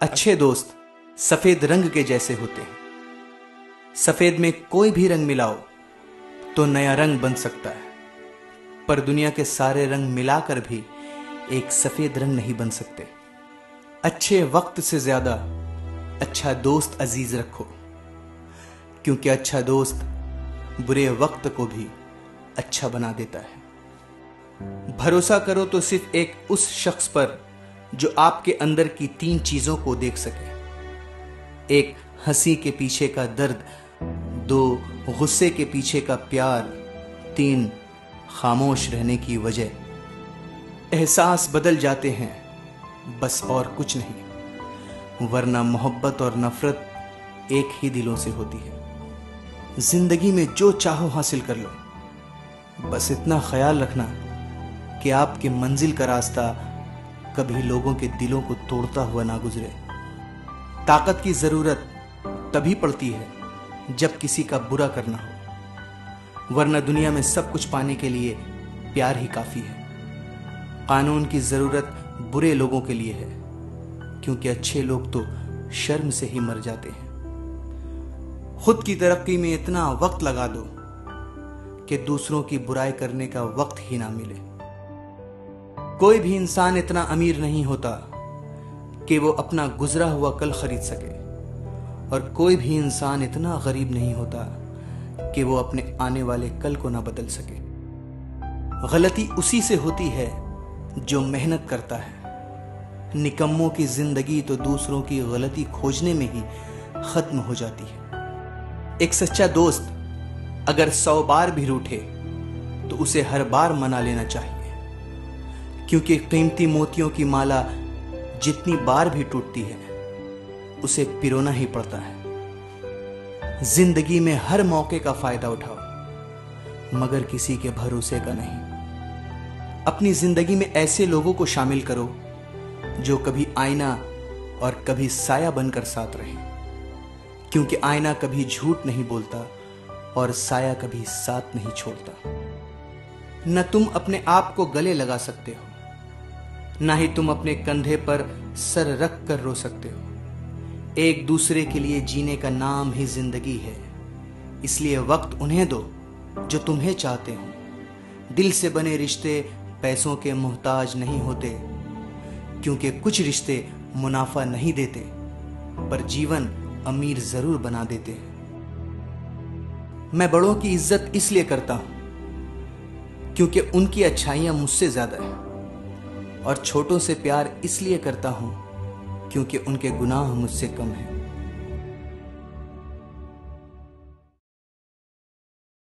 अच्छे दोस्त सफ़ेद रंग के जैसे होते हैं। सफ़ेद में कोई भी रंग मिलाओ तो नया रंग बन सकता है। पर दुनिया के सारे रंग मिलाकर भी एक सफ़ेद रंग नहीं बन सकते। अच्छे वक्त से ज़्यादा अच्छा दोस्त अज़ीज़ रखो, क्योंकि अच्छा दोस्त बुरे वक्त को भी अच्छा बना देता है। भरोसा करो तो सिर्फ़ एक उस शख्स पर जो आपके अंदर की तीन चीज़ों को देख सके। एक, हँसी के पीछे का दर्द। दो, गुस्से के पीछे का प्यार। तीन, खामोश रहने की वजह। एहसास बदल जाते हैं, बस और कुछ नहीं। वरना मोहब्बत और नफरत एक ही दिलों से होती है। ज़िंदगी में जो चाहो हासिल कर लो। बस इतना ख्याल रखना कि आपके मंजिल का रास्ता कभी लोगों के दिलों को तोड़ता हुआ ना गुजरे। ताकत की ज़रूरत तभी पड़ती है जब किसी का बुरा करना हो। वरना दुनिया में सब कुछ पाने के लिए प्यार ही काफ़ी है। कानून की ज़रूरत बुरे लोगों के लिए है, क्योंकि अच्छे लोग तो शर्म से ही मर जाते हैं। खुद की तरक्की में इतना वक्त लगा दो कि दूसरों की बुराई करने का वक्त ही ना मिले। कोई भी इंसान इतना अमीर नहीं होता कि वो अपना गुजरा हुआ कल खरीद सके। और कोई भी इंसान इतना गरीब नहीं होता कि वो अपने आने वाले कल को ना बदल सके। गलती उसी से होती है जो मेहनत करता है। निकम्मों की ज़िंदगी तो दूसरों की गलती खोजने में ही खत्म हो जाती है। एक सच्चा दोस्त अगर सौ बार भी रूठे तो उसे हर बार मना लेना चाहिए। क्योंकि कीमती मोतियों की माला जितनी बार भी टूटती है, उसे पिरोना ही पड़ता है। ज़िंदगी में हर मौके का फ़ायदा उठाओ, मगर किसी के भरोसे का नहीं। अपनी ज़िंदगी में ऐसे लोगों को शामिल करो, जो कभी आईना और कभी साया बनकर साथ रहे। क्योंकि आईना कभी झूठ नहीं बोलता और साया कभी साथ नहीं छोड़ता। न तुम अपने आप को गले लगा सकते हो ना ही तुम अपने कंधे पर सर रख कर रो सकते हो। एक दूसरे के लिए जीने का नाम ही ज़िंदगी है। इसलिए वक्त उन्हें दो, जो तुम्हें चाहते हो। दिल से बने रिश्ते पैसों के मोहताज नहीं होते, क्योंकि कुछ रिश्ते मुनाफा नहीं देते, पर जीवन अमीर ज़रूर बना देते हैं। मैं बड़ों की इज़्ज़त इसलिए करता हूँ, क्योंकि उनकी अच्छाइयाँ मुझसे ज़्यादा है। और छोटों से प्यार इसलिए करता हूँ क्योंकि उनके गुनाह मुझसे कम हैं।